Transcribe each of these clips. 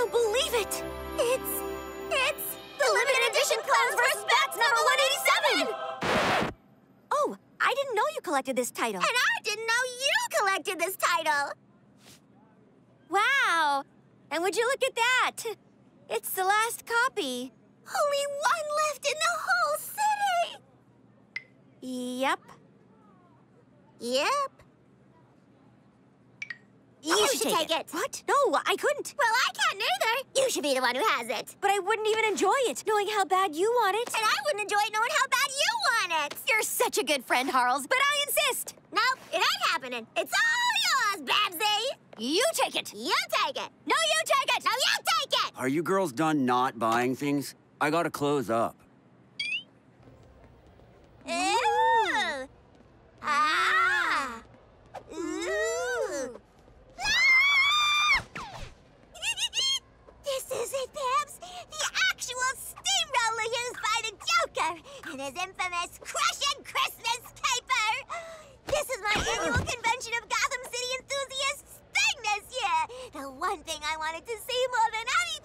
don't believe it! It's... it's... The limited edition Clowns vs. Bats number 187! Oh, I didn't know you collected this title. And I didn't know you collected this title! Wow! And would you look at that? It's the last copy. Only one left in the whole city! Yep. Yep. You, You should should take, take it. it. What? No, I couldn't. Well, I can't either. You should be the one who has it. But I wouldn't even enjoy it, knowing how bad you want it. And I wouldn't enjoy it knowing how bad you want it. You're such a good friend, Harles, but I insist. No, it ain't happening. It's all yours, Babsy. You take it. You take it. No, you take it. No, you take it. Are you girls done not buying things? I gotta close up. Joker and his infamous crushing Christmas caper. This is my annual convention of Gotham City enthusiasts thing this year. The one thing I wanted to see more than anything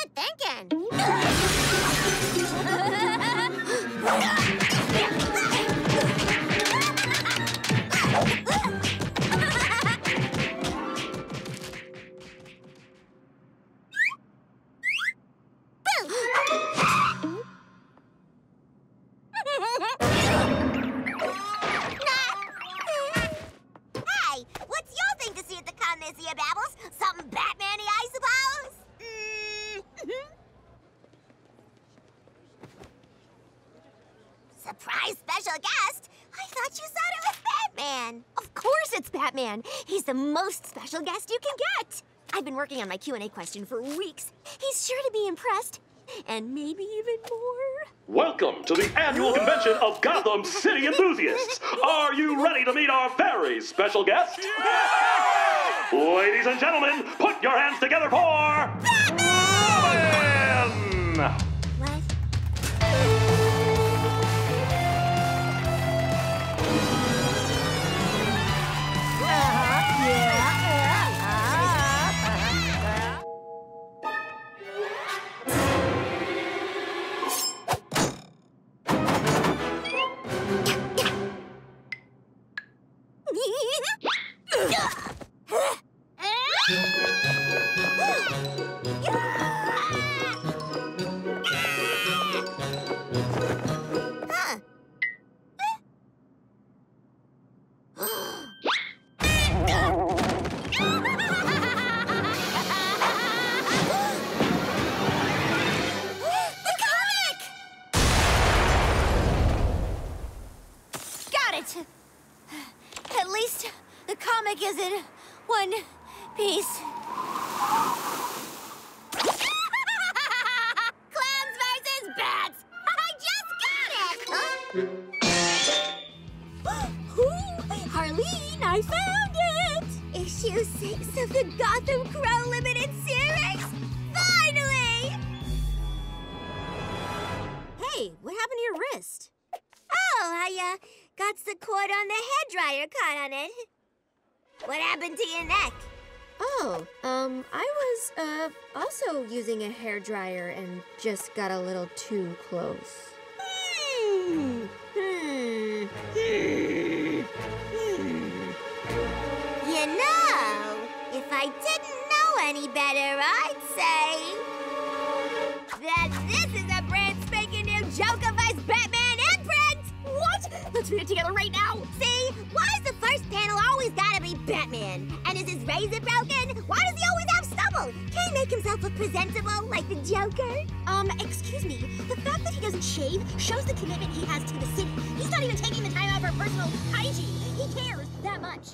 Good thinking. Hey, what's your thing to see at the con this Surprise special guest? I thought you thought it was Batman. Of course it's Batman. He's the most special guest you can get. I've been working on my Q&A question for weeks. He's sure to be impressed. And maybe even more. Welcome to the annual convention of Gotham City enthusiasts. Are you ready to meet our very special guest? Ladies and gentlemen, put your hands together for Robin! What? At least the comic is in one piece. Clowns versus bats! I just got it! Ooh, Harleen, I found it! Issue 6 of the Gotham Crow Limited Series! Finally! Hey, what happened to your wrist? Oh, I, uh, got the cord on the hairdryer caught on it. What happened to your neck? Oh, um, I was, uh, also using a hair dryer and just got a little too close. Hmm. Hmm. Hmm. You know, if I didn't know any better, I'd say that this is a brand spanking new Joker vs. Batman imprint! What? Let's read it together right now! See? Razor broken? Why does he always have stubble? Can he make himself look presentable like the Joker? Um, excuse me. The fact that he doesn't shave shows the commitment he has to the city. He's not even taking the time out for personal hygiene. He cares that much.